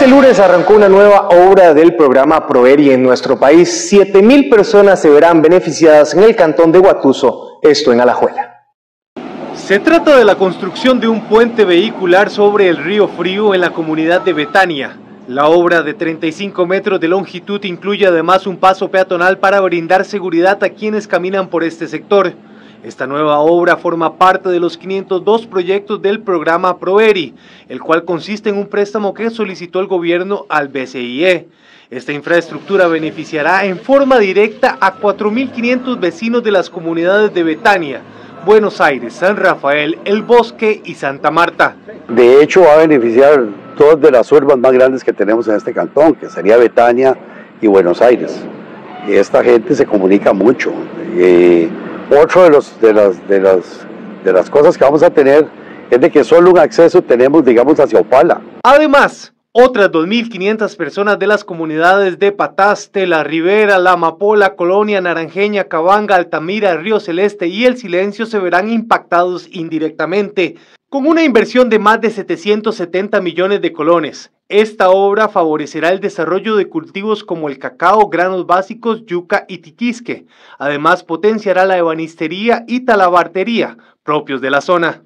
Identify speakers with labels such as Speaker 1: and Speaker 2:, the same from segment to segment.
Speaker 1: Este lunes arrancó una nueva obra del programa Proeri en nuestro país. 7.000 personas se verán beneficiadas en el cantón de Guatuso, esto en Alajuela. Se trata de la construcción de un puente vehicular sobre el río Frío en la comunidad de Betania. La obra de 35 metros de longitud incluye además un paso peatonal para brindar seguridad a quienes caminan por este sector. Esta nueva obra forma parte de los 502 proyectos del programa ProERI, el cual consiste en un préstamo que solicitó el gobierno al BCIE. Esta infraestructura beneficiará en forma directa a 4.500 vecinos de las comunidades de Betania, Buenos Aires, San Rafael, El Bosque y Santa Marta.
Speaker 2: De hecho, va a beneficiar todas de las urbas más grandes que tenemos en este cantón, que sería Betania y Buenos Aires. Esta gente se comunica mucho. Eh, otro de, los, de, las, de, las, de las cosas que vamos a tener es de que solo un acceso tenemos, digamos, hacia Opala.
Speaker 1: Además, otras 2.500 personas de las comunidades de Pataste, La Ribera, La Amapola, Colonia, Naranjeña, Cabanga, Altamira, Río Celeste y El Silencio se verán impactados indirectamente, con una inversión de más de 770 millones de colones. Esta obra favorecerá el desarrollo de cultivos como el cacao, granos básicos, yuca y tiquisque. Además, potenciará la ebanistería y talabartería propios de la zona.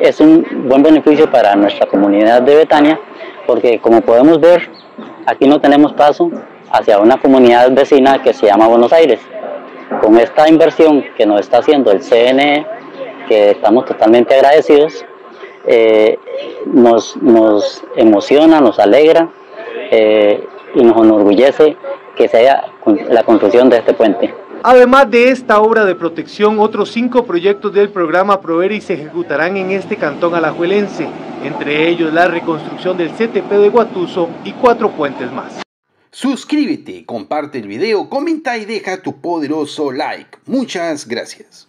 Speaker 3: Es un buen beneficio para nuestra comunidad de Betania porque como podemos ver, aquí no tenemos paso hacia una comunidad vecina que se llama Buenos Aires. Con esta inversión que nos está haciendo el CNE, que estamos totalmente agradecidos, eh, nos, nos, emociona, nos alegra eh, y nos enorgullece que sea la construcción de este puente.
Speaker 1: Además de esta obra de protección, otros cinco proyectos del programa Proveri se ejecutarán en este cantón alajuelense, entre ellos la reconstrucción del CTP de Guatuso y cuatro puentes más.
Speaker 4: Suscríbete, comparte el video, comenta y deja tu poderoso like. Muchas gracias.